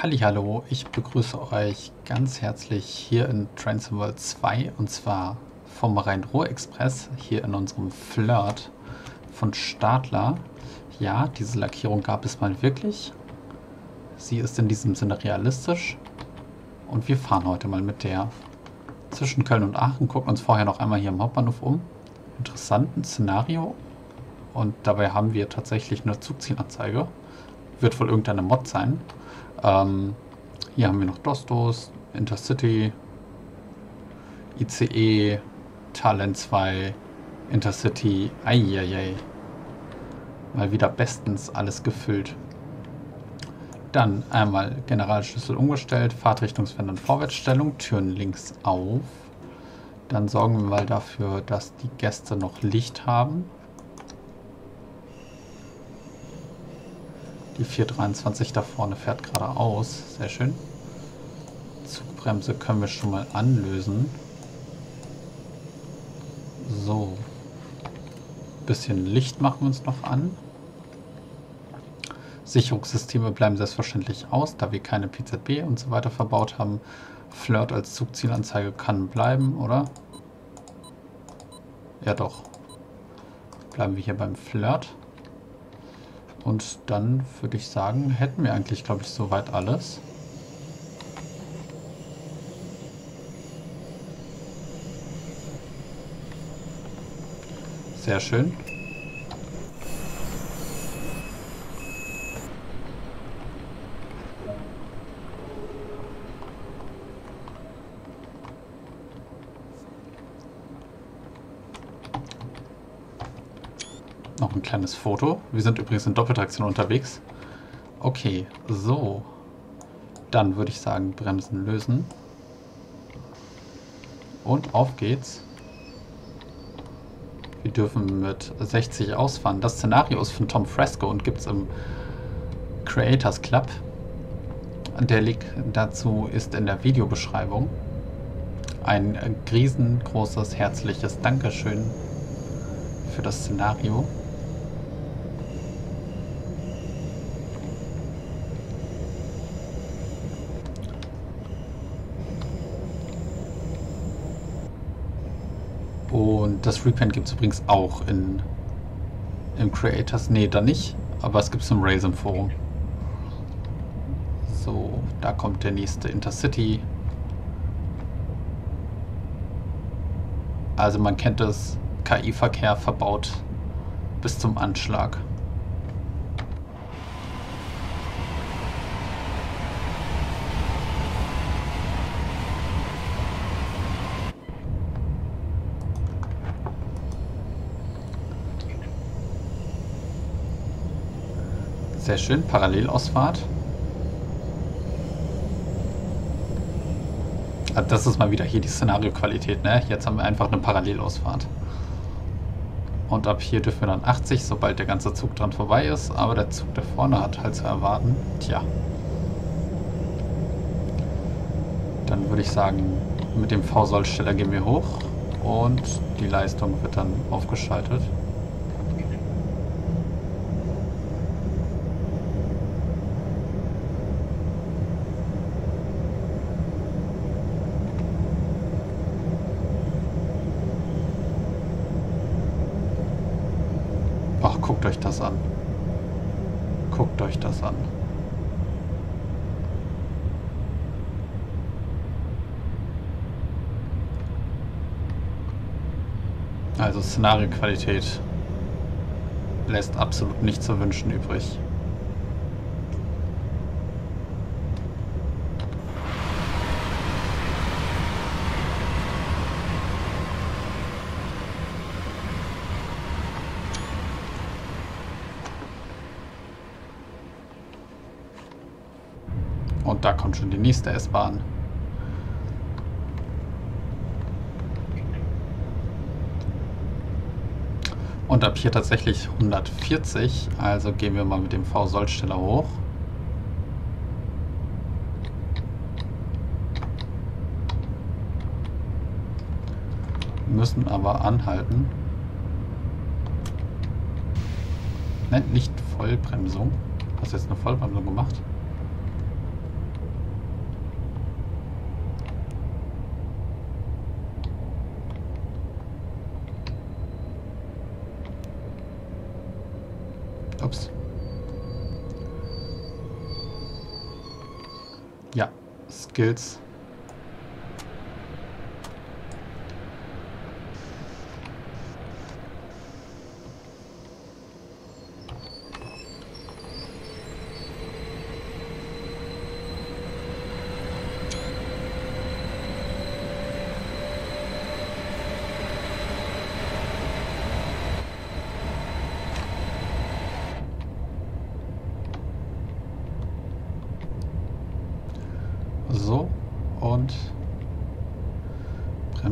Hallo, ich begrüße euch ganz herzlich hier in Trains World 2 und zwar vom Rhein-Ruhr-Express hier in unserem Flirt von Stadler. Ja, diese Lackierung gab es mal wirklich. Sie ist in diesem Sinne realistisch und wir fahren heute mal mit der zwischen Köln und Aachen, gucken uns vorher noch einmal hier im Hauptbahnhof um. Interessanten Szenario und dabei haben wir tatsächlich eine Zugzielanzeige. Wird wohl irgendeine Mod sein. Ähm, hier haben wir noch Dostos, Intercity, ICE, Talent 2, Intercity, eieiei. Mal wieder bestens alles gefüllt. Dann einmal Generalschlüssel umgestellt, Fahrtrichtungswende und Vorwärtsstellung, Türen links auf. Dann sorgen wir mal dafür, dass die Gäste noch Licht haben. Die 423 da vorne fährt geradeaus. Sehr schön. Zugbremse können wir schon mal anlösen. So. Bisschen Licht machen wir uns noch an. Sicherungssysteme bleiben selbstverständlich aus, da wir keine PZB und so weiter verbaut haben. Flirt als Zugzielanzeige kann bleiben, oder? Ja doch. Bleiben wir hier beim Flirt. Und dann würde ich sagen, hätten wir eigentlich, glaube ich, soweit alles. Sehr schön. Noch ein kleines Foto. Wir sind übrigens in Doppeltraktion unterwegs. Okay, so. Dann würde ich sagen, Bremsen lösen. Und auf geht's. Wir dürfen mit 60 ausfahren. Das Szenario ist von Tom Fresco und gibt es im Creators Club. Der Link dazu ist in der Videobeschreibung. Ein riesengroßes, herzliches Dankeschön für das Szenario. Und das Repaint gibt es übrigens auch in, im Creators. Nee, da nicht. Aber es gibt es im Raisin Forum. So, da kommt der nächste Intercity. Also man kennt das KI-Verkehr verbaut bis zum Anschlag. Sehr schön, Parallelausfahrt. Ah, das ist mal wieder hier die Szenarioqualität, ne? Jetzt haben wir einfach eine Parallelausfahrt. Und ab hier dürfen wir dann 80, sobald der ganze Zug dran vorbei ist. Aber der Zug da vorne hat halt zu erwarten. Tja. Dann würde ich sagen, mit dem V-Sollsteller gehen wir hoch. Und die Leistung wird dann aufgeschaltet. guckt euch das an. Guckt euch das an. Also Szenarioqualität lässt absolut nichts zu wünschen übrig. Und da kommt schon die nächste S-Bahn. Und ab hier tatsächlich 140, also gehen wir mal mit dem V-Sollsteller hoch. Müssen aber anhalten. Nennt nicht Vollbremsung. Hast du jetzt eine Vollbremsung gemacht? Kids.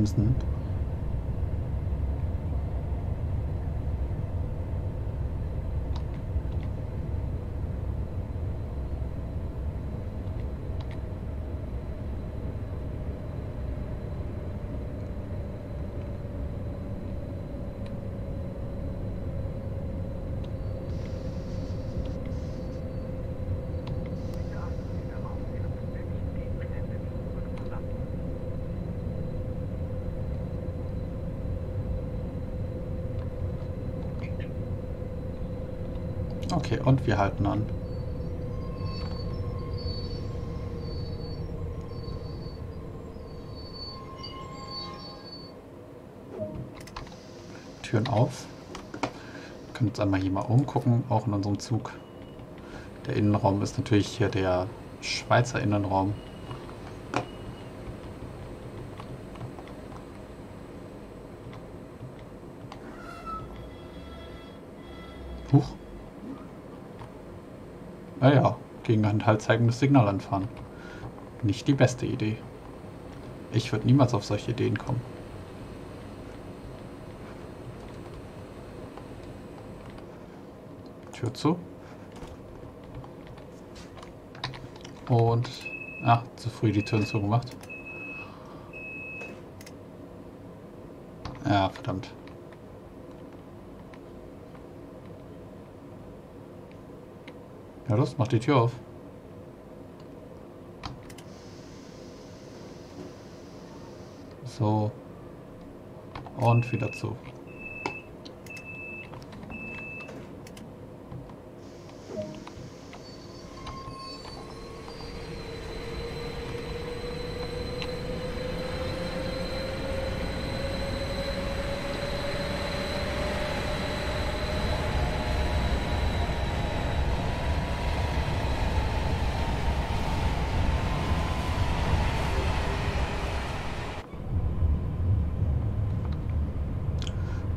Bremsen. Okay, und wir halten an. Türen auf. Wir können uns einmal hier mal umgucken, auch in unserem Zug. Der Innenraum ist natürlich hier der Schweizer Innenraum. Ein halt zeigendes Signal anfahren. Nicht die beste Idee. Ich würde niemals auf solche Ideen kommen. Tür zu. Und... Ach, zu früh die Türen zugemacht. Ja, verdammt. Ja, los, mach die Tür auf. So. Und wieder zu.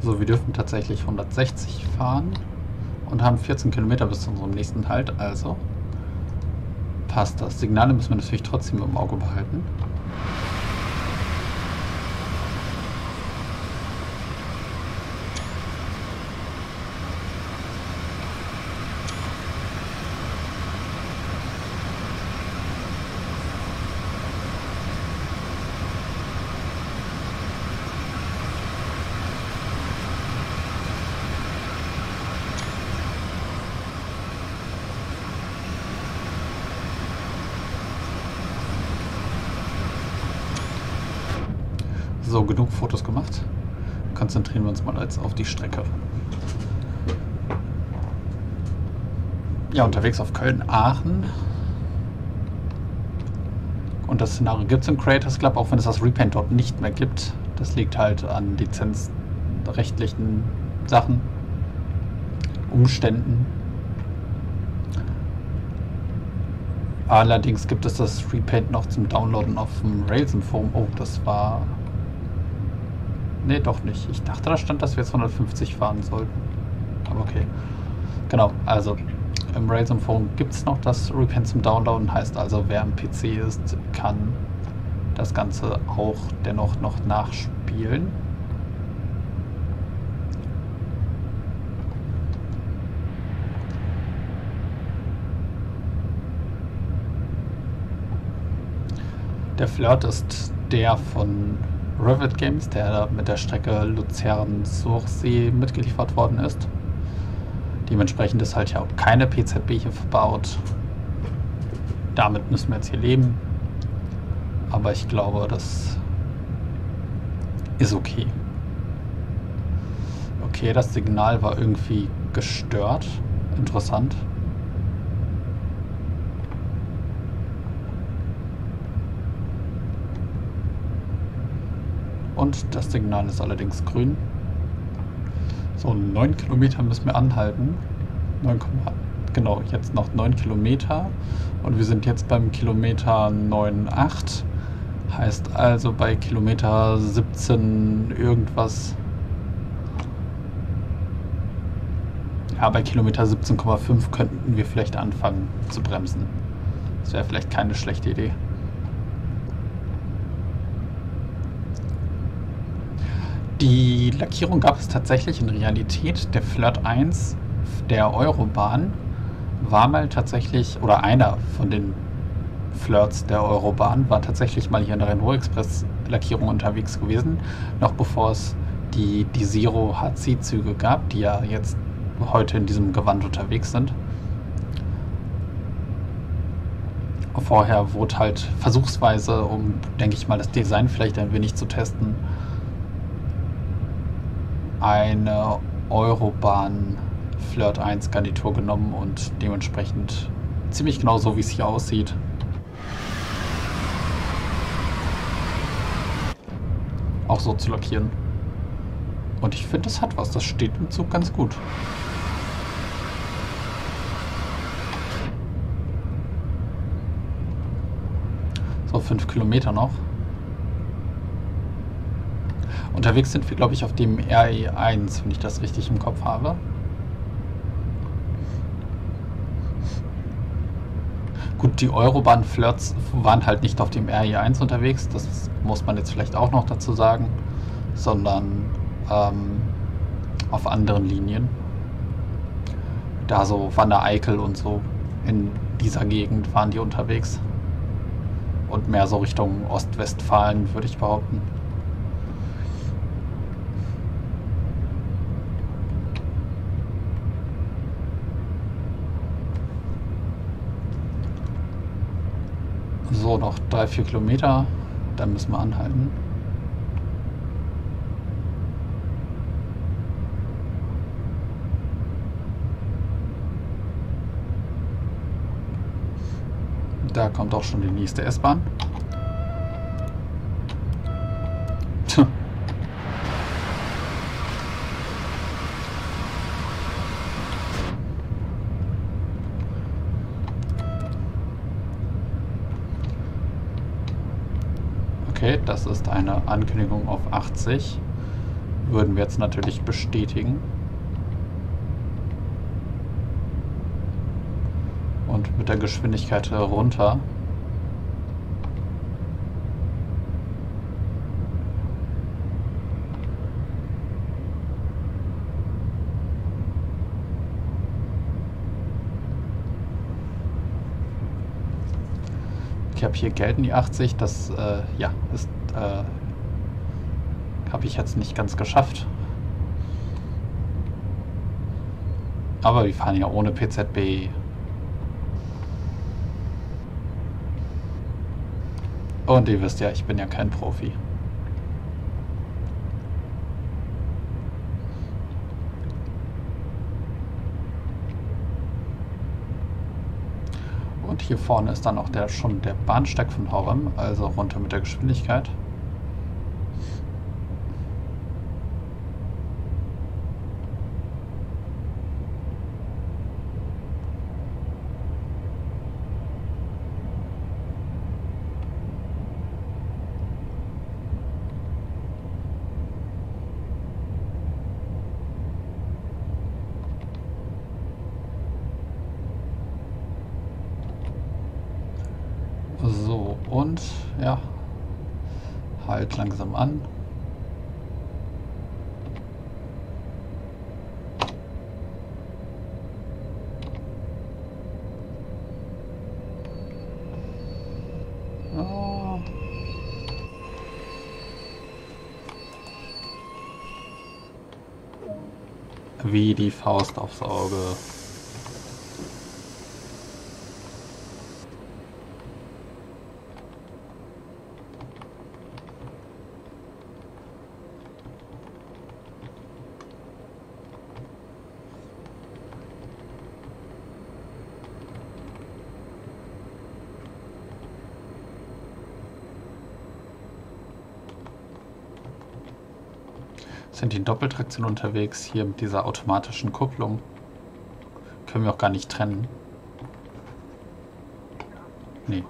So, wir dürfen tatsächlich 160 fahren und haben 14 Kilometer bis zu unserem nächsten Halt, also passt das. Signale müssen wir natürlich trotzdem im Auge behalten. So, genug Fotos gemacht. Konzentrieren wir uns mal jetzt auf die Strecke. Ja, unterwegs auf Köln-Aachen. Und das Szenario gibt es im Creators Club, auch wenn es das Repaint dort nicht mehr gibt. Das liegt halt an lizenzrechtlichen Sachen, Umständen. Allerdings gibt es das Repaint noch zum Downloaden auf dem Railsen Forum. Oh, das war Ne, doch nicht. Ich dachte, da stand, dass wir jetzt 150 fahren sollten. Aber okay. Genau, also im Railsum Forum gibt es noch das Repent zum Downloaden. Heißt also, wer am PC ist, kann das Ganze auch dennoch noch nachspielen. Der Flirt ist der von Rivet Games, der mit der Strecke Luzern-Sursee mitgeliefert worden ist. Dementsprechend ist halt ja auch keine PZB hier verbaut. Damit müssen wir jetzt hier leben. Aber ich glaube, das ist okay. Okay, das Signal war irgendwie gestört. Interessant. Und das Signal ist allerdings grün. So, 9 Kilometer müssen wir anhalten. 9, genau, jetzt noch 9 Kilometer. Und wir sind jetzt beim Kilometer 9,8. Heißt also bei Kilometer 17 irgendwas. Ja, bei Kilometer 17,5 könnten wir vielleicht anfangen zu bremsen. Das wäre vielleicht keine schlechte Idee. Die Lackierung gab es tatsächlich in Realität. Der Flirt 1 der Eurobahn war mal tatsächlich, oder einer von den Flirts der Eurobahn war tatsächlich mal hier in der Renault Express Lackierung unterwegs gewesen, noch bevor es die, die Zero HC-Züge gab, die ja jetzt heute in diesem Gewand unterwegs sind. Vorher wurde halt versuchsweise, um, denke ich mal, das Design vielleicht ein wenig zu testen, eine Eurobahn Flirt 1 Garnitur genommen und dementsprechend ziemlich genau so, wie es hier aussieht. Auch so zu lackieren. Und ich finde, es hat was. Das steht im Zug ganz gut. So, fünf Kilometer noch. Unterwegs sind wir, glaube ich, auf dem RE1, wenn ich das richtig im Kopf habe. Gut, die Eurobahn-Flirts waren halt nicht auf dem RE1 unterwegs, das muss man jetzt vielleicht auch noch dazu sagen, sondern ähm, auf anderen Linien. Da so Wanne Eickel und so in dieser Gegend waren die unterwegs. Und mehr so Richtung Ostwestfalen, würde ich behaupten. So, noch drei, vier Kilometer. Dann müssen wir anhalten. Da kommt auch schon die nächste S-Bahn. Okay, das ist eine Ankündigung auf 80. Würden wir jetzt natürlich bestätigen. Und mit der Geschwindigkeit runter. Ich habe hier gelten die 80. Das äh, ja, ist äh, habe ich jetzt nicht ganz geschafft. Aber wir fahren ja ohne PZB. Und ihr wisst ja, ich bin ja kein Profi. Und hier vorne ist dann auch der, schon der Bahnsteig von Horem, also runter mit der Geschwindigkeit. So, und ja, halt langsam an. Ah. Wie die Faust aufs Auge. Sind in Doppeltraktion unterwegs, hier mit dieser automatischen Kupplung. Können wir auch gar nicht trennen. Nee.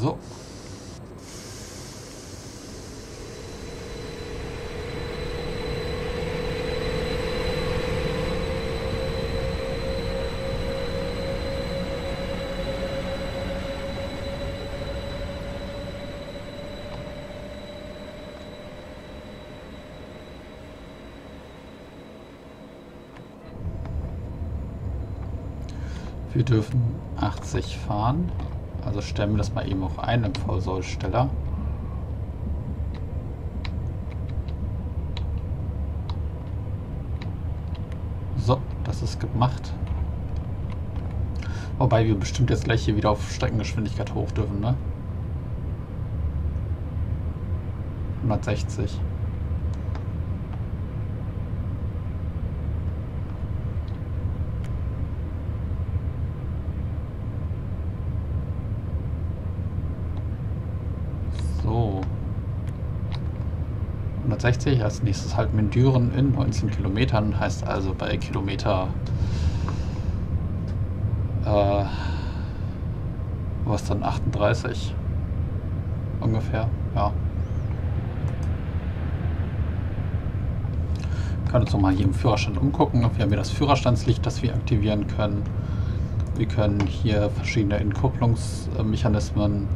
So. Wir dürfen 80 fahren. Also stellen wir das mal eben auf einen V-Sollsteller. So, das ist gemacht. Wobei wir bestimmt jetzt gleich hier wieder auf Streckengeschwindigkeit hoch dürfen, ne? 160. So. 160, als nächstes halt Mendüren in 19 Kilometern, heißt also bei Kilometer äh, was dann 38 ungefähr, ja. Wir können uns nochmal hier im Führerstand umgucken. Wir haben hier das Führerstandslicht, das wir aktivieren können. Wir können hier verschiedene Entkupplungsmechanismen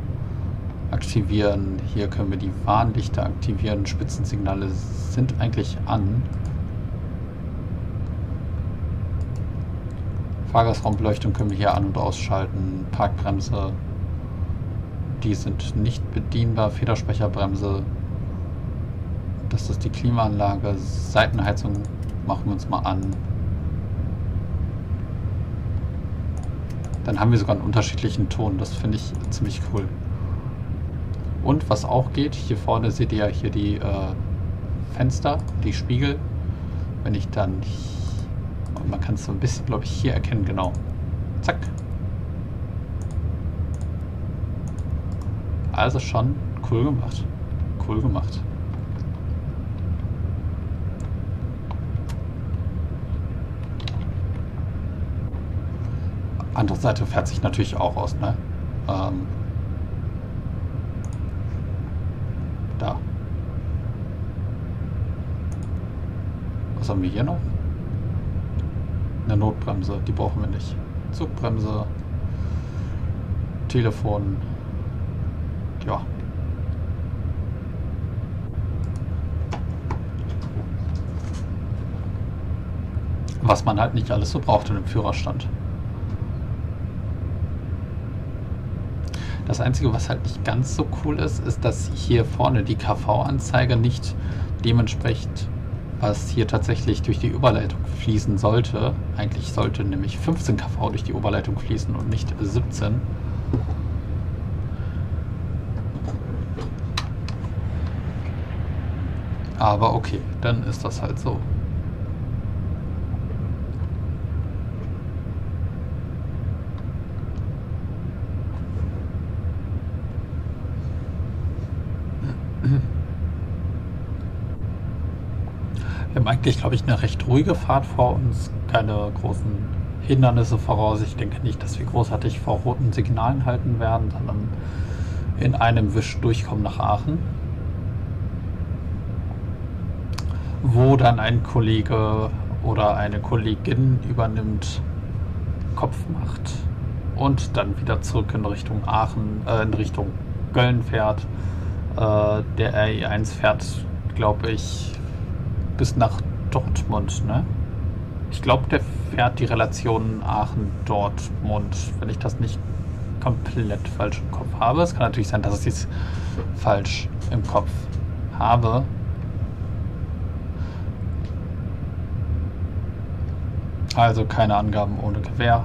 aktivieren. Hier können wir die Warnlichter aktivieren. Spitzensignale sind eigentlich an. Fahrgastraumbeleuchtung können wir hier an- und ausschalten. Parkbremse, die sind nicht bedienbar. Federsprecherbremse, das ist die Klimaanlage. Seitenheizung machen wir uns mal an. Dann haben wir sogar einen unterschiedlichen Ton. Das finde ich ziemlich cool. Und was auch geht, hier vorne seht ihr ja hier die äh, Fenster, die Spiegel. Wenn ich dann, man kann es so ein bisschen, glaube ich, hier erkennen, genau. Zack. Also schon cool gemacht. Cool gemacht. Andere Seite fährt sich natürlich auch aus, ne? Ähm, da. Was haben wir hier noch? Eine Notbremse, die brauchen wir nicht. Zugbremse, Telefon, ja. Was man halt nicht alles so braucht in einem Führerstand. Das Einzige, was halt nicht ganz so cool ist, ist, dass hier vorne die KV-Anzeige nicht dementsprechend, was hier tatsächlich durch die Überleitung fließen sollte. Eigentlich sollte nämlich 15 KV durch die Oberleitung fließen und nicht 17. Aber okay, dann ist das halt so. Wir haben eigentlich, glaube ich, eine recht ruhige Fahrt vor uns. Keine großen Hindernisse voraus. Ich denke nicht, dass wir großartig vor roten Signalen halten werden, sondern in einem Wisch durchkommen nach Aachen. Wo dann ein Kollege oder eine Kollegin übernimmt, Kopf macht und dann wieder zurück in Richtung Aachen, äh, in Richtung Köln fährt. Äh, der RE1 fährt, glaube ich, bis nach Dortmund, ne? Ich glaube, der fährt die Relation Aachen-Dortmund, wenn ich das nicht komplett falsch im Kopf habe. Es kann natürlich sein, dass ich es falsch im Kopf habe. Also keine Angaben ohne Gewehr.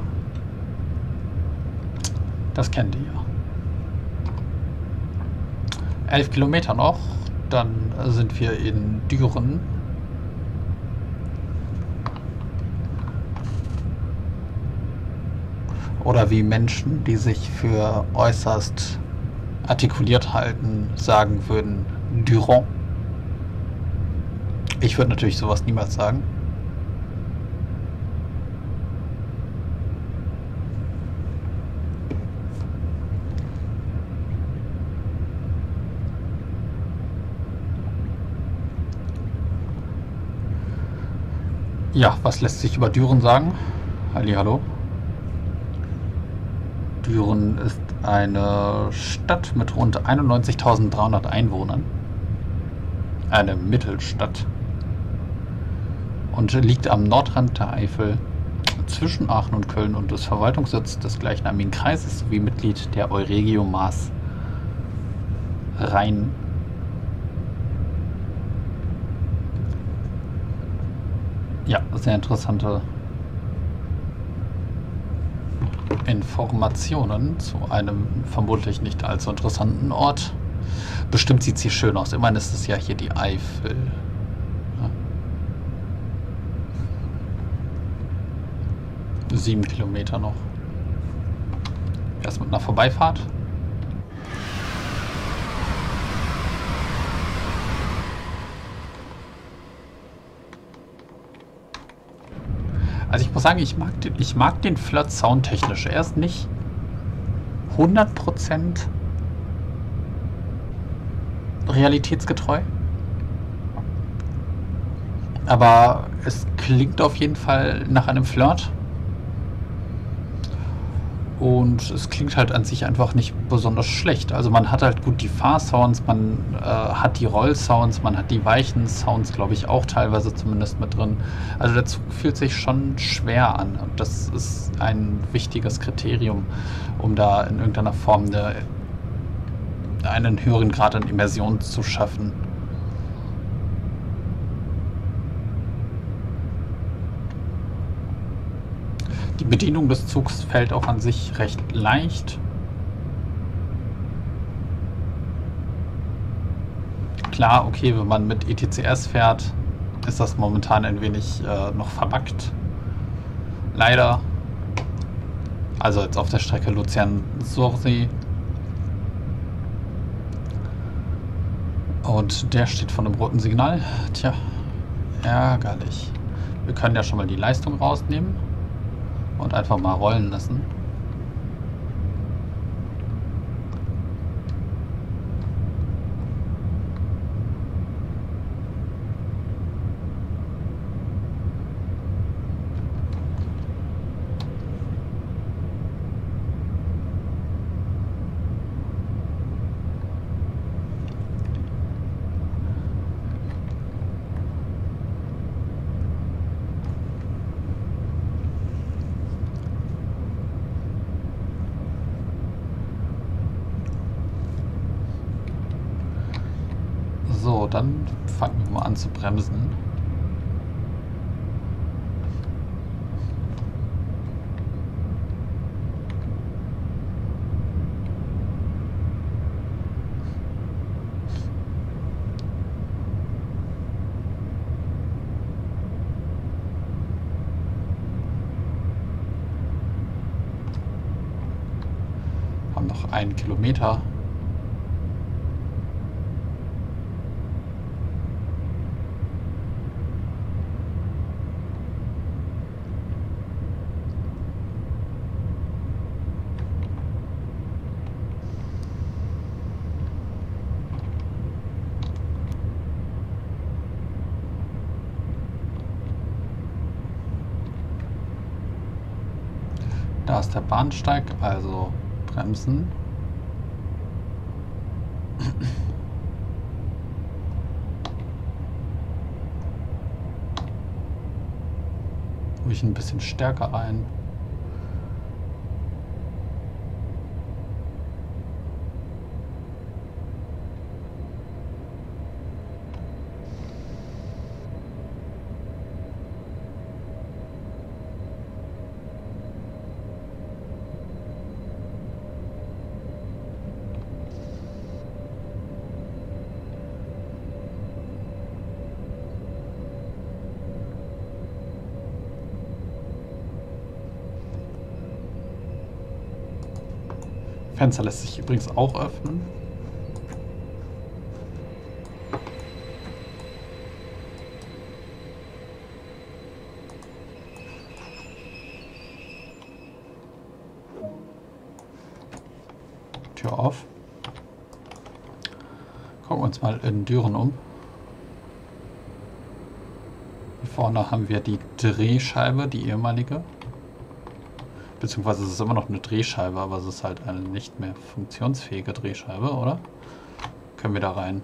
Das kennt ihr ja. Elf Kilometer noch, dann sind wir in Düren. Oder wie Menschen, die sich für äußerst artikuliert halten, sagen würden, Durand. Ich würde natürlich sowas niemals sagen. Ja, was lässt sich über Düren sagen? Halli, hallo. Düren ist eine Stadt mit rund 91.300 Einwohnern. Eine Mittelstadt. Und liegt am Nordrand der Eifel zwischen Aachen und Köln und ist Verwaltungssitz des gleichnamigen Kreises sowie Mitglied der Euregio Maas Rhein Ja, sehr interessante Informationen zu einem vermutlich nicht allzu interessanten Ort. Bestimmt sieht sie schön aus. Immerhin ist es ja hier die Eifel. Sieben Kilometer noch. Erst mit einer Vorbeifahrt. Muss sagen, ich mag den, ich mag den Flirt soundtechnisch. Er ist nicht 100% realitätsgetreu. Aber es klingt auf jeden Fall nach einem Flirt. Und es klingt halt an sich einfach nicht besonders schlecht. Also man hat halt gut die Fahrsounds, man äh, hat die Rollsounds, man hat die weichen Sounds, glaube ich, auch teilweise zumindest mit drin. Also der Zug fühlt sich schon schwer an. Und das ist ein wichtiges Kriterium, um da in irgendeiner Form eine, einen höheren Grad an Immersion zu schaffen. Bedienung des Zugs fällt auch an sich recht leicht. Klar, okay, wenn man mit ETCS fährt, ist das momentan ein wenig äh, noch verbackt. Leider. Also jetzt auf der Strecke Luzern-Sursee. Und der steht von einem roten Signal. Tja, ärgerlich. Wir können ja schon mal die Leistung rausnehmen und einfach mal rollen lassen. dann fangen wir mal an zu bremsen. Haben noch einen Kilometer Da ist der Bahnsteig, also bremsen. Ruhig ein bisschen stärker rein. Fenster lässt sich übrigens auch öffnen. Tür auf. Gucken wir uns mal in Düren um. Hier vorne haben wir die Drehscheibe, die ehemalige. Beziehungsweise es ist immer noch eine Drehscheibe, aber es ist halt eine nicht mehr funktionsfähige Drehscheibe, oder? Können wir da rein?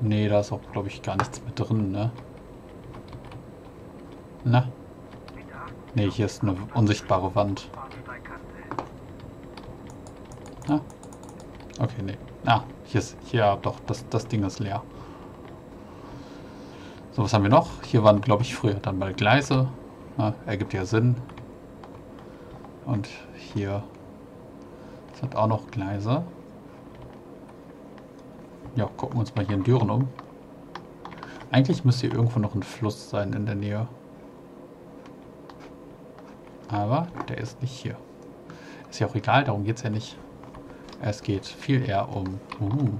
Nee, da ist auch, glaube ich, gar nichts mit drin, ne? Na? Nee, hier ist eine unsichtbare Wand. Ah. Okay, nee. Ah, hier ist, hier, doch, das, das Ding ist leer. So, was haben wir noch? Hier waren, glaube ich, früher dann mal Gleise. Ja, ergibt ja Sinn. Und hier sind auch noch Gleise. Ja, gucken wir uns mal hier in Düren um. Eigentlich müsste hier irgendwo noch ein Fluss sein in der Nähe. Aber der ist nicht hier. Ist ja auch egal, darum geht es ja nicht. Es geht viel eher um... Uh,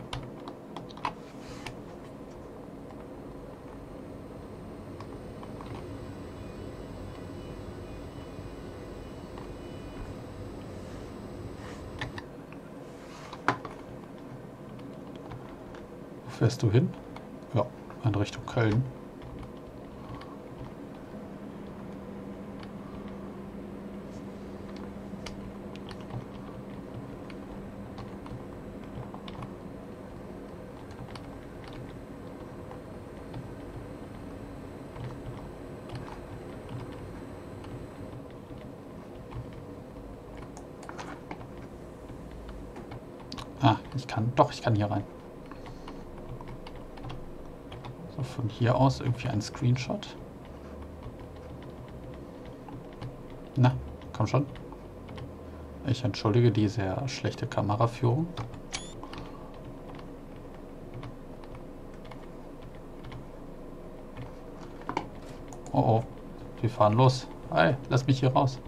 fährst du hin? Ja, in Richtung Köln. Ah, ich kann, doch, ich kann hier rein. Von hier aus irgendwie ein Screenshot? Na, komm schon. Ich entschuldige die sehr schlechte Kameraführung. Oh oh, wir fahren los. Hey, lass mich hier raus.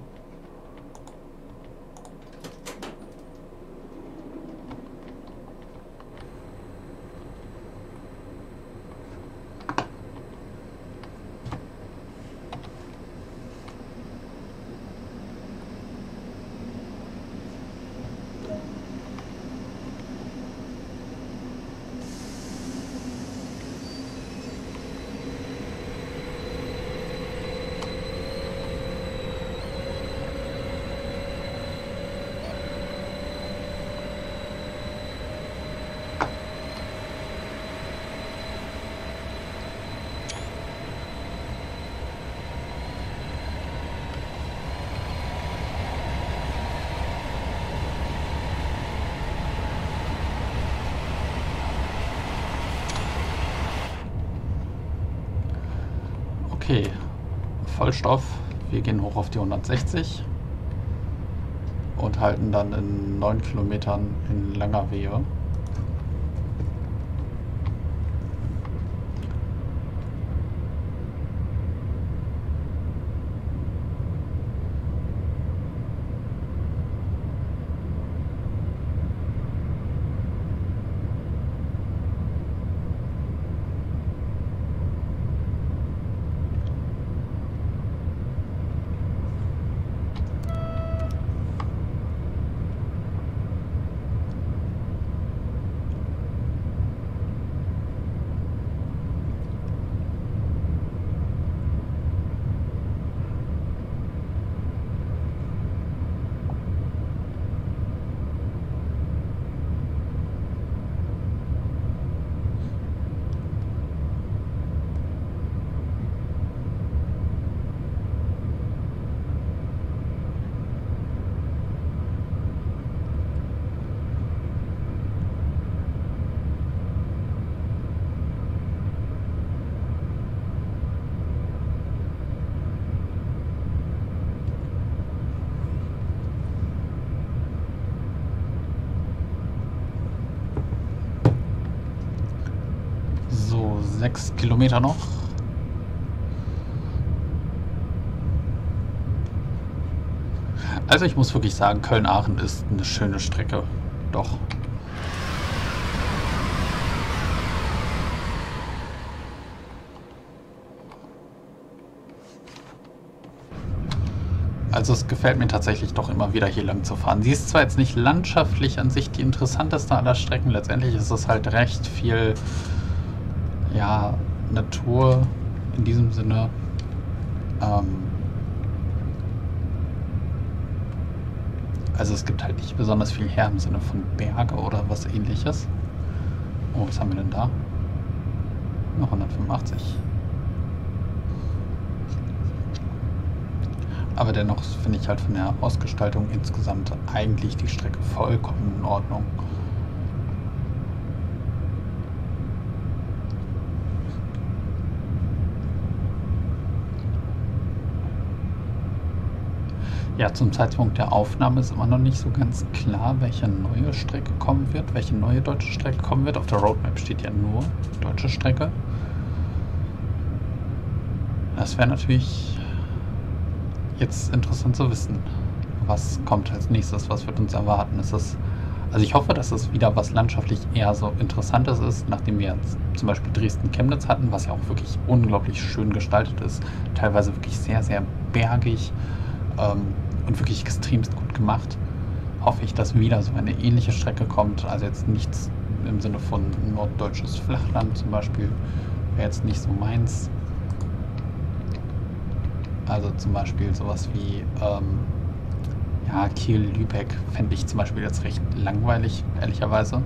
Okay, Vollstoff. Wir gehen hoch auf die 160 und halten dann in 9 Kilometern in langer sechs Kilometer noch. Also ich muss wirklich sagen, Köln-Aachen ist eine schöne Strecke. Doch. Also es gefällt mir tatsächlich doch immer wieder hier lang zu fahren. Sie ist zwar jetzt nicht landschaftlich an sich die interessanteste aller Strecken, letztendlich ist es halt recht viel ja, Natur in diesem Sinne. Ähm also es gibt halt nicht besonders viel her im Sinne von Berge oder was ähnliches. Oh, was haben wir denn da? Noch 185. Aber dennoch finde ich halt von der Ausgestaltung insgesamt eigentlich die Strecke vollkommen in Ordnung. Ja, zum Zeitpunkt der Aufnahme ist immer noch nicht so ganz klar, welche neue Strecke kommen wird, welche neue deutsche Strecke kommen wird. Auf der Roadmap steht ja nur deutsche Strecke. Das wäre natürlich jetzt interessant zu wissen, was kommt als nächstes, was wird uns erwarten. Ist das, also ich hoffe, dass es wieder was landschaftlich eher so Interessantes ist, nachdem wir jetzt zum Beispiel Dresden-Chemnitz hatten, was ja auch wirklich unglaublich schön gestaltet ist, teilweise wirklich sehr, sehr bergig ähm, und wirklich extremst gut gemacht. Hoffe ich, dass wieder so eine ähnliche Strecke kommt, also jetzt nichts im Sinne von norddeutsches Flachland zum Beispiel, wäre jetzt nicht so meins. Also zum Beispiel sowas wie ähm, ja, Kiel-Lübeck fände ich zum Beispiel jetzt recht langweilig, ehrlicherweise.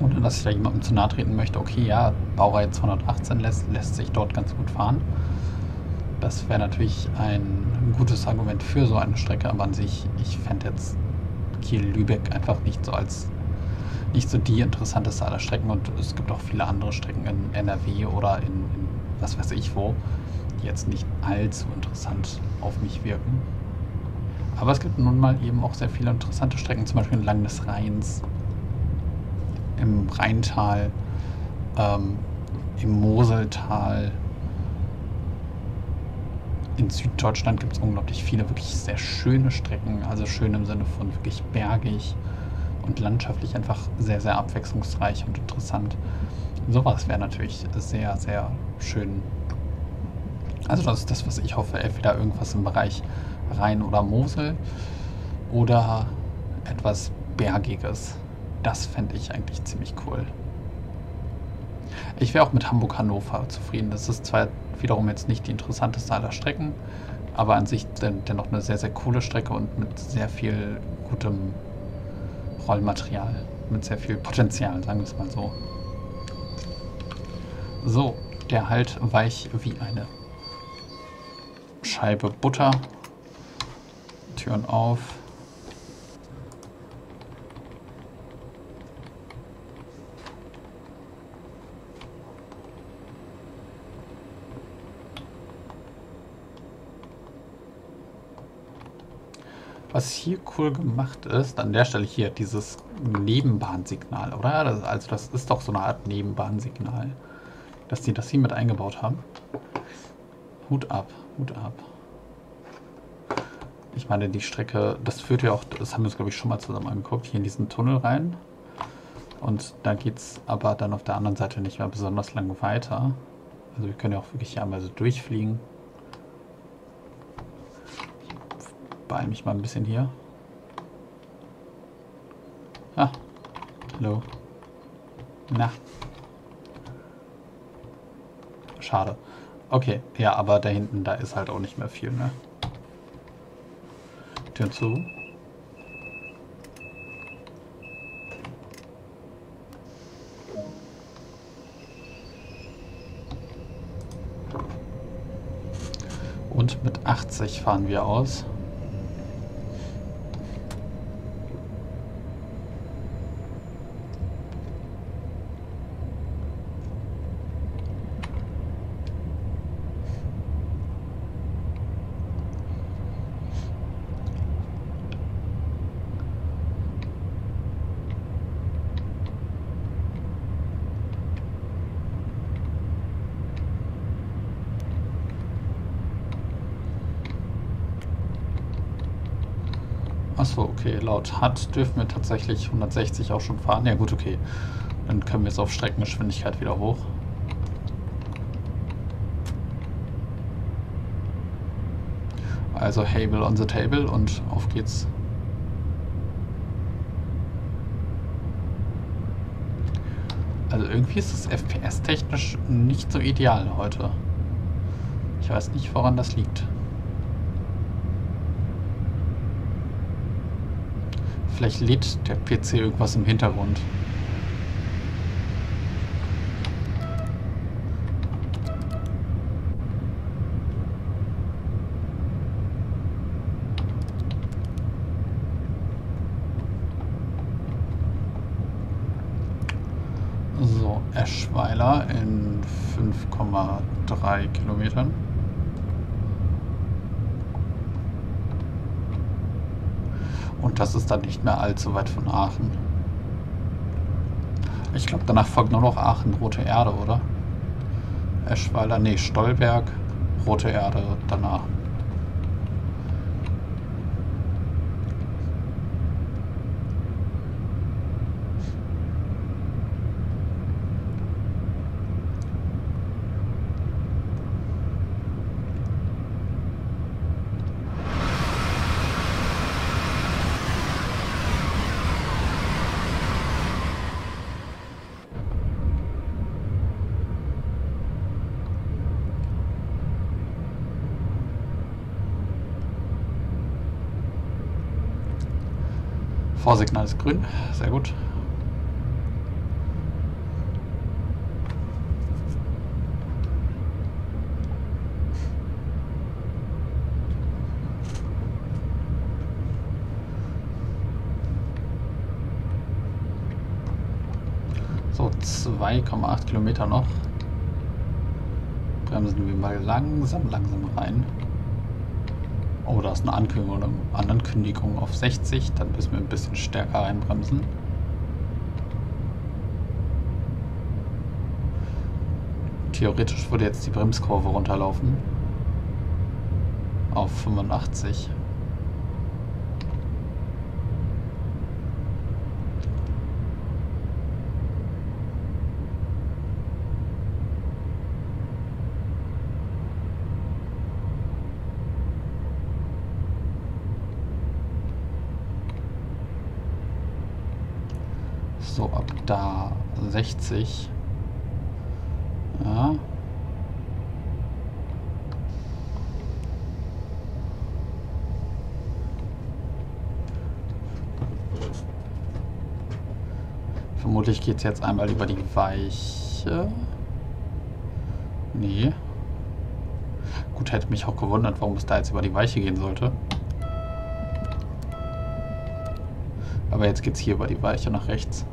Ohne dass ich da jemandem zu nahe treten möchte. Okay, ja, Baureihe 218 lässt, lässt sich dort ganz gut fahren. Das wäre natürlich ein gutes Argument für so eine Strecke, aber an sich, ich fände jetzt Kiel-Lübeck einfach nicht so als nicht so die interessanteste aller Strecken und es gibt auch viele andere Strecken in NRW oder in, in was weiß ich wo, jetzt nicht allzu interessant auf mich wirken. Aber es gibt nun mal eben auch sehr viele interessante Strecken, zum Beispiel entlang des Rheins, im Rheintal, ähm, im Moseltal. In Süddeutschland gibt es unglaublich viele wirklich sehr schöne Strecken, also schön im Sinne von wirklich bergig und landschaftlich einfach sehr, sehr abwechslungsreich und interessant. Sowas wäre natürlich sehr, sehr schön also das ist das, was ich hoffe. Entweder irgendwas im Bereich Rhein oder Mosel oder etwas Bergiges. Das fände ich eigentlich ziemlich cool. Ich wäre auch mit Hamburg-Hannover zufrieden. Das ist zwar wiederum jetzt nicht die interessanteste aller Strecken, aber an sich dennoch eine sehr, sehr coole Strecke und mit sehr viel gutem Rollmaterial. Mit sehr viel Potenzial, sagen wir es mal so. So, der Halt weich wie eine Scheibe Butter. Türen auf. Was hier cool gemacht ist, an der Stelle hier dieses Nebenbahnsignal, oder? Das, also das ist doch so eine Art Nebenbahnsignal, dass die das hier mit eingebaut haben. Hut ab. Hut ab. Ich meine, die Strecke, das führt ja auch, das haben wir uns, glaube ich, schon mal zusammen angeguckt, hier in diesen Tunnel rein. Und da geht es aber dann auf der anderen Seite nicht mehr besonders lang weiter. Also wir können ja auch wirklich hier einmal so durchfliegen. Ich beeile mich mal ein bisschen hier. Ah, hallo. Na. Schade. Okay, ja, aber da hinten, da ist halt auch nicht mehr viel, ne? Tür zu. Und mit 80 fahren wir aus. Achso, okay, laut HUD dürfen wir tatsächlich 160 auch schon fahren. Ja gut, okay. Dann können wir jetzt auf Streckengeschwindigkeit wieder hoch. Also Hable on the table und auf geht's. Also irgendwie ist es FPS-technisch nicht so ideal heute. Ich weiß nicht, woran das liegt. Vielleicht lädt der PC irgendwas im Hintergrund. So, Eschweiler in 5,3 Kilometern. Und das ist dann allzu weit von Aachen. Ich glaube, danach folgt nur noch Aachen, Rote Erde, oder? Eschweiler, nee, Stolberg, Rote Erde danach. Vorsignal ist grün, sehr gut. So, 2,8 Kilometer noch. Bremsen wir mal langsam, langsam rein. Oh, da ist eine Ankündigung, eine Ankündigung auf 60. Dann müssen wir ein bisschen stärker einbremsen. Theoretisch würde jetzt die Bremskurve runterlaufen. Auf 85. So, ab da 60. Ja. Vermutlich geht es jetzt einmal über die Weiche. Nee. Gut, hätte mich auch gewundert, warum es da jetzt über die Weiche gehen sollte. Aber jetzt geht es hier über die Weiche nach rechts.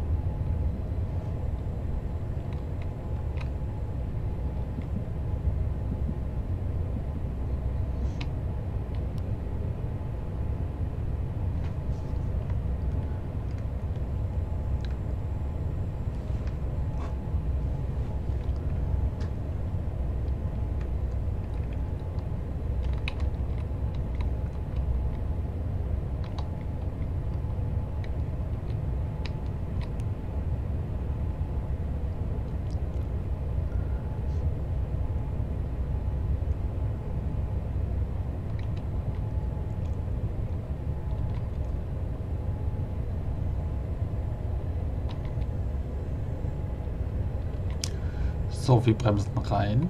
So, wir bremsen rein.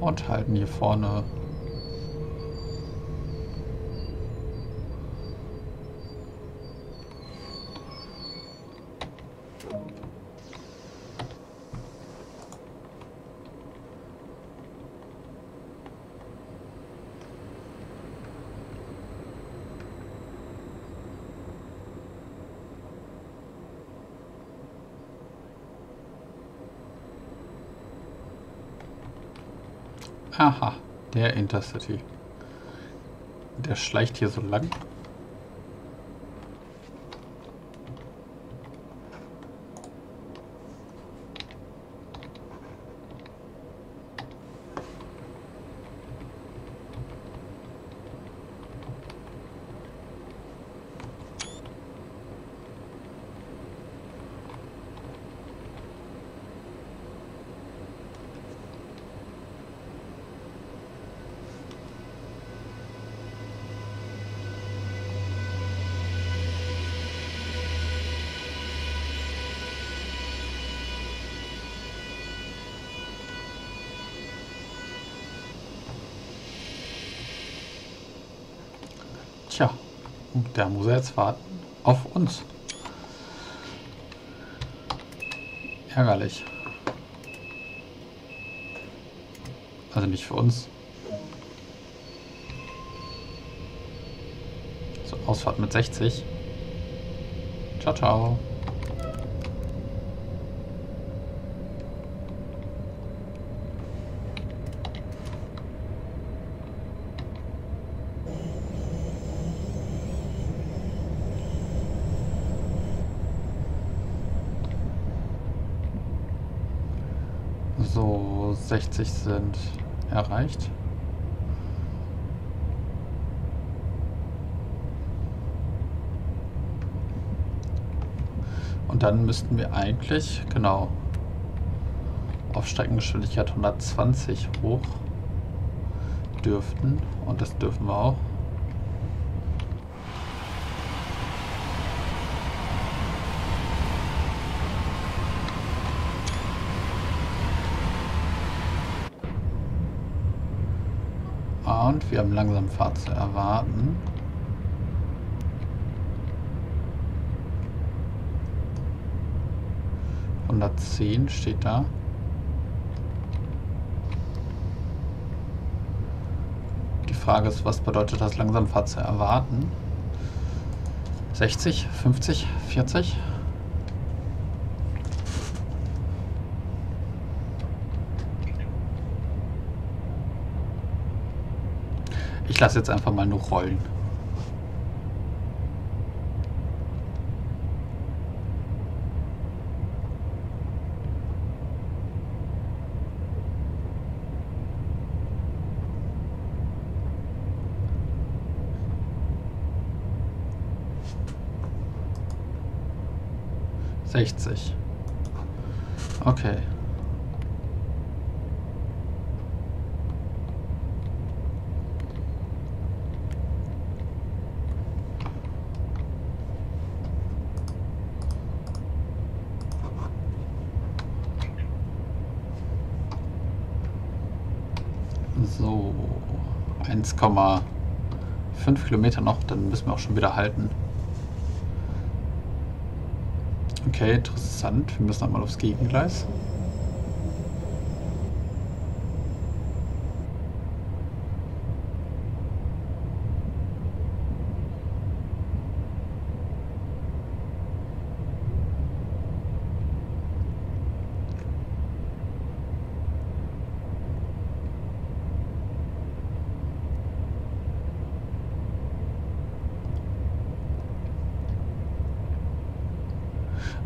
Und halten hier vorne Aha, der Intercity. Der schleicht hier so lang. Der muss jetzt warten auf uns. Ärgerlich. Also nicht für uns. So, Ausfahrt mit 60. Ciao, ciao. So, 60 sind erreicht. Und dann müssten wir eigentlich, genau, auf Streckengeschwindigkeit 120 hoch dürften. Und das dürfen wir auch. Und wir haben langsam Fahrt zu erwarten. Hundertzehn steht da. Die Frage ist, was bedeutet das Langsamfahrt zu erwarten? 60, 50, 40? Ich lasse jetzt einfach mal nur rollen. Sechzig. Okay. So, 1,5 Kilometer noch, dann müssen wir auch schon wieder halten. Okay, interessant. Wir müssen einmal aufs Gegengleis.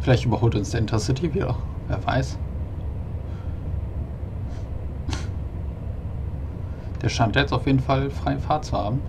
Vielleicht überholt uns der Intercity wieder. Wer weiß. Der scheint jetzt auf jeden Fall freie Fahrt zu haben.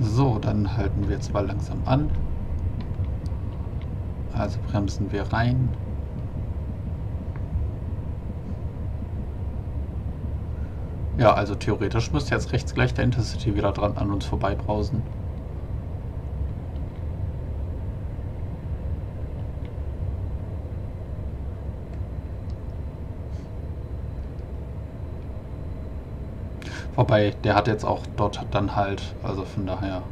So, dann halten wir mal langsam an. Also bremsen wir rein. Ja, also theoretisch müsste jetzt rechts gleich der Intercity wieder dran an uns vorbei brausen. Wobei, der hat jetzt auch dort dann halt, also von daher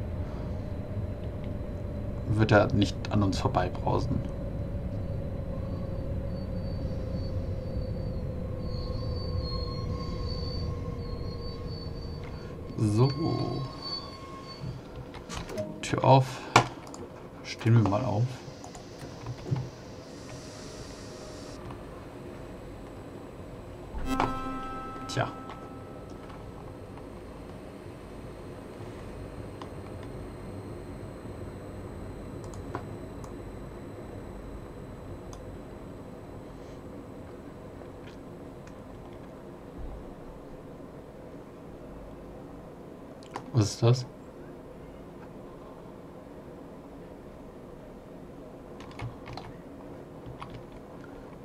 wird er nicht an uns vorbeibrausen. So. Tür auf. Stehen wir mal auf. Was ist das?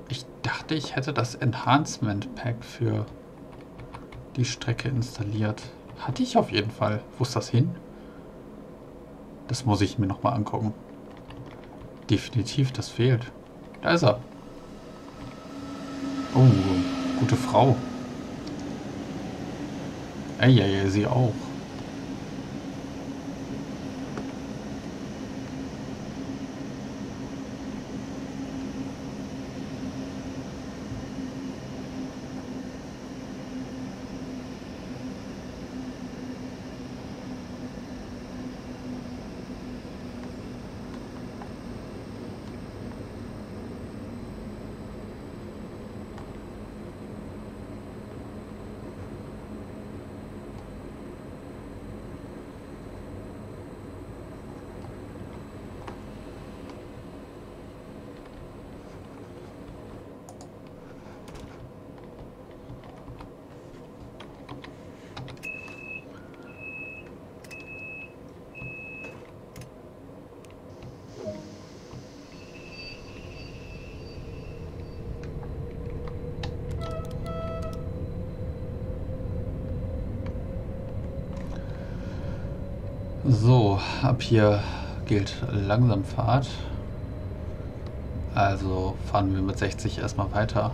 Ich dachte, ich hätte das Enhancement Pack für die Strecke installiert. Hatte ich auf jeden Fall. Wo ist das hin? Das muss ich mir nochmal angucken. Definitiv, das fehlt. Da ist er. Oh, gute Frau. Eieiei, sie auch. So, hier gilt Langsamfahrt. Also fahren wir mit 60 erstmal weiter.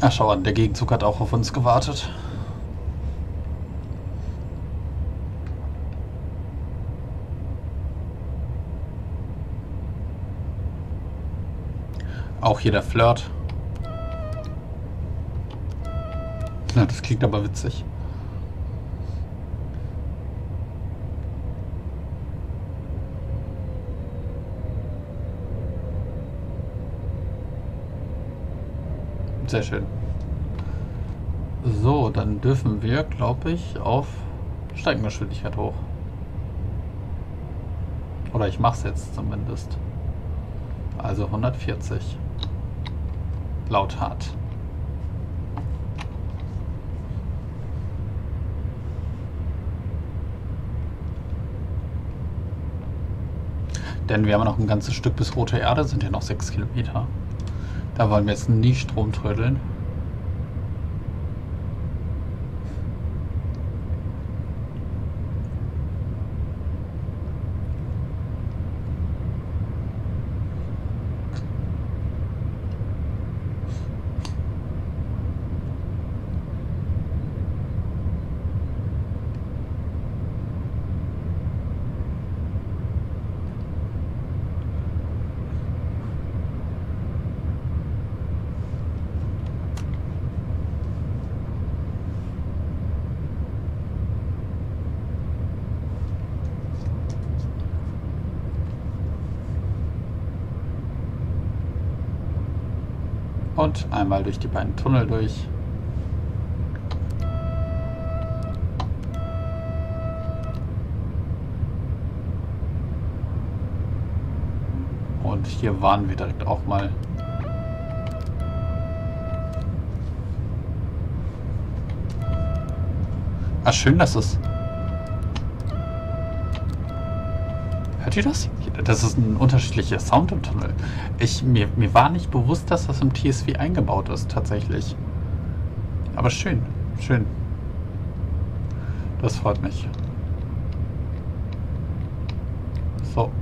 Ach, schau an, der Gegenzug hat auch auf uns gewartet. Auch hier der Flirt. Na, das klingt aber witzig. Sehr schön. So, dann dürfen wir, glaube ich, auf Steigengeschwindigkeit hoch. Oder ich mache es jetzt zumindest. Also 140. Laut hart. Denn wir haben noch ein ganzes Stück bis Rote Erde, sind ja noch sechs Kilometer. Da wollen wir jetzt nicht Strom Und einmal durch die beiden Tunnel durch. Und hier waren wir direkt auch mal. Ah, schön, dass es... Hört ihr das? Das ist ein unterschiedlicher Sound im Tunnel. Ich, mir, mir war nicht bewusst, dass das im TSV eingebaut ist, tatsächlich. Aber schön, schön. Das freut mich. So,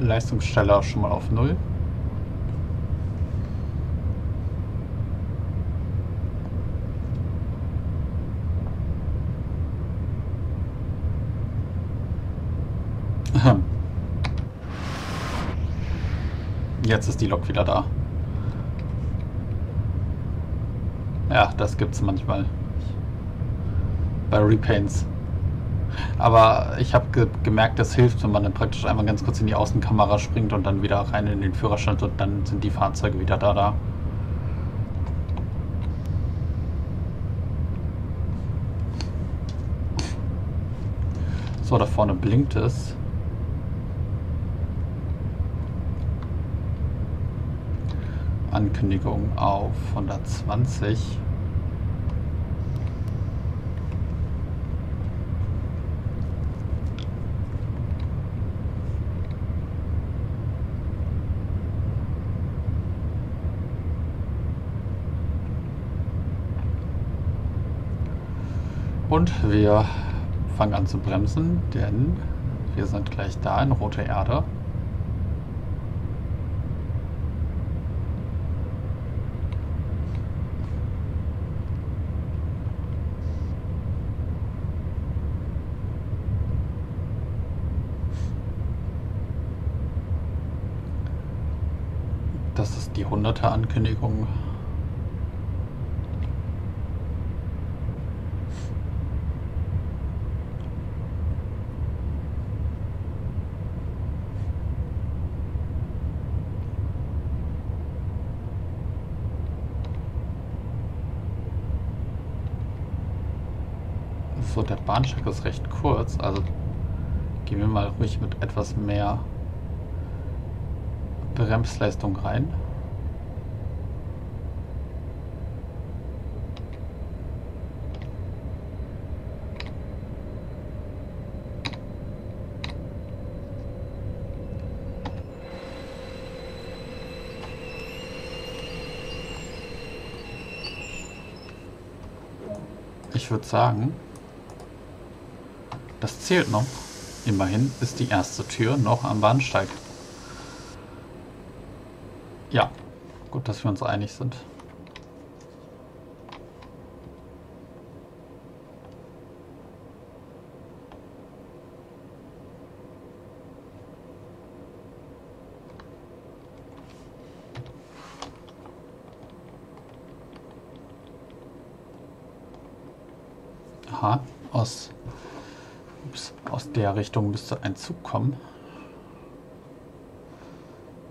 Leistungsstelle schon mal auf Null. Jetzt ist die Lok wieder da. Ja, das gibt's manchmal. Bei Repaints. Aber ich habe ge gemerkt, das hilft, wenn man dann praktisch einmal ganz kurz in die Außenkamera springt und dann wieder rein in den Führerstand und dann sind die Fahrzeuge wieder da da. So, da vorne blinkt es. Ankündigung auf 120. Und wir fangen an zu bremsen, denn wir sind gleich da in rote Erde. Das 100er Ankündigung. So, der Bahnsteig ist recht kurz, also gehen wir mal ruhig mit etwas mehr Bremsleistung rein. Ich würde sagen, das zählt noch. Immerhin ist die erste Tür noch am Bahnsteig. Ja, gut, dass wir uns einig sind. Aha, aus, ups, aus der Richtung müsste ein Zug kommen.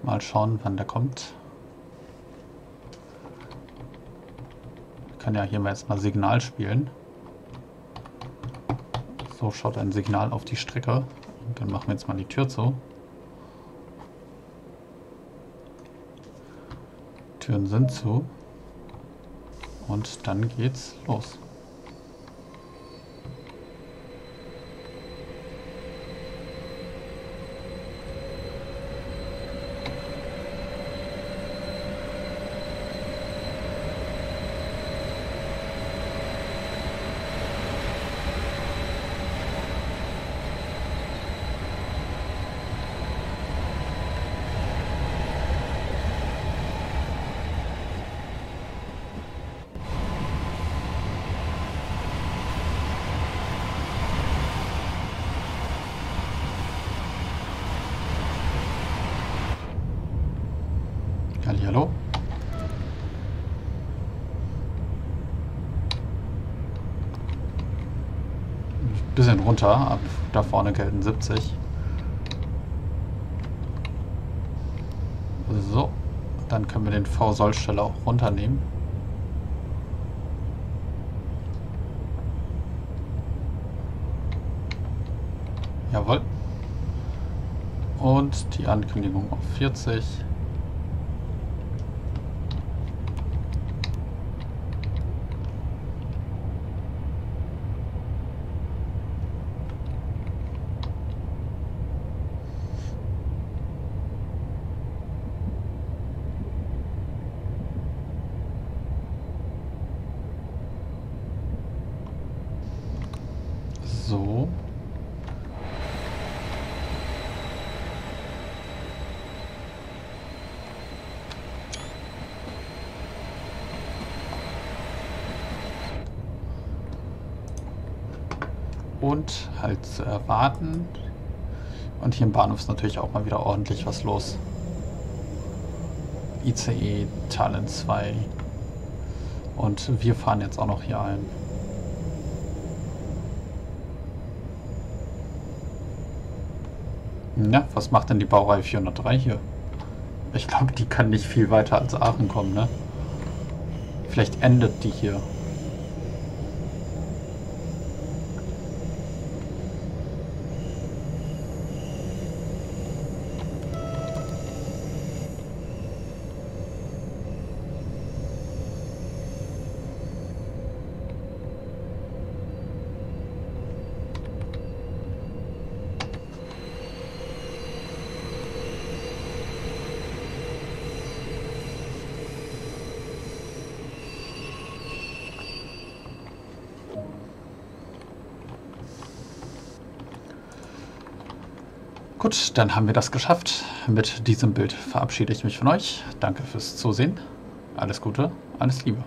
Mal schauen, wann der kommt. Ich kann ja hier mal erstmal Signal spielen. So schaut ein Signal auf die Strecke. Und dann machen wir jetzt mal die Tür zu. Türen sind zu. Und dann geht's los. Hallo? Bisschen runter, ab da vorne gelten 70. So, dann können wir den V-Sollstelle auch runternehmen. Jawohl. Und die Ankündigung auf 40. So. Und halt zu erwarten. Und hier im Bahnhof ist natürlich auch mal wieder ordentlich was los. ICE Talent 2. Und wir fahren jetzt auch noch hier ein. Ja, was macht denn die Baureihe 403 hier? Ich glaube, die kann nicht viel weiter als Aachen kommen, ne? Vielleicht endet die hier. Gut, dann haben wir das geschafft. Mit diesem Bild verabschiede ich mich von euch. Danke fürs Zusehen. Alles Gute, alles Liebe.